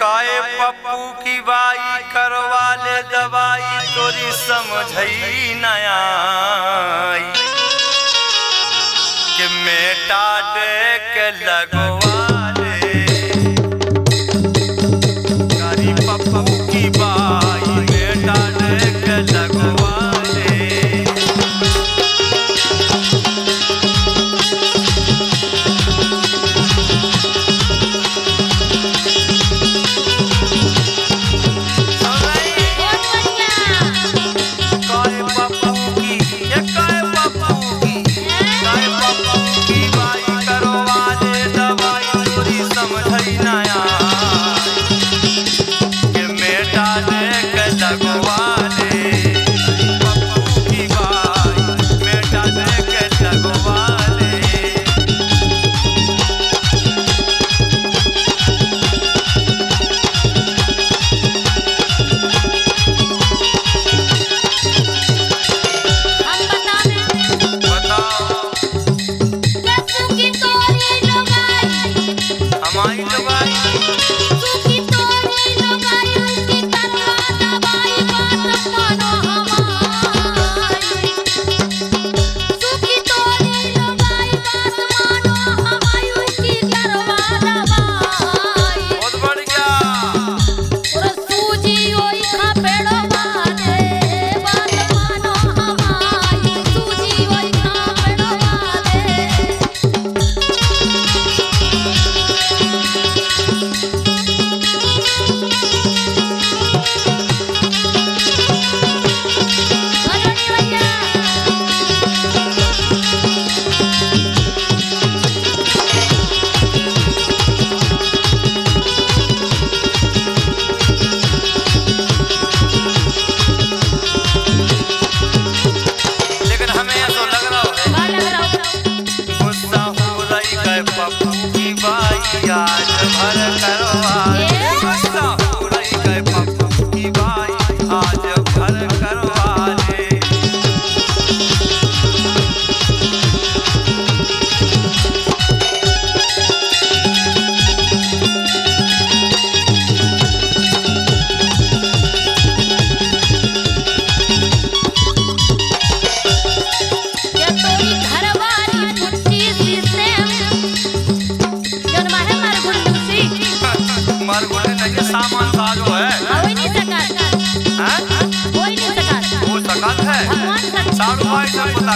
काए पप्पू की बाई करवा ले दवाई, तोरी समझ नया के मेटा डे के लगवा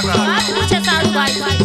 Mucha salud, bye, bye.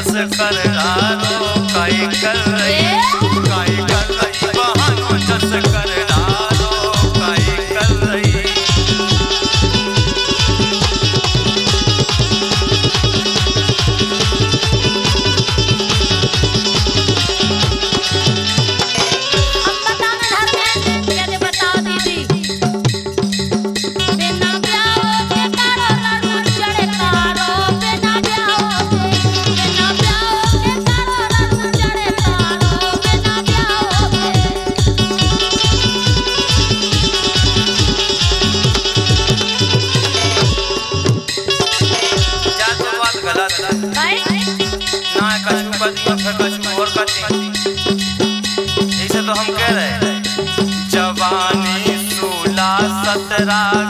तस्करदारों का कर रही यहाँ कछु कर दी और फिर कछु और कर दी इसे तो हम कह रहे जवानी सोलह सत्रह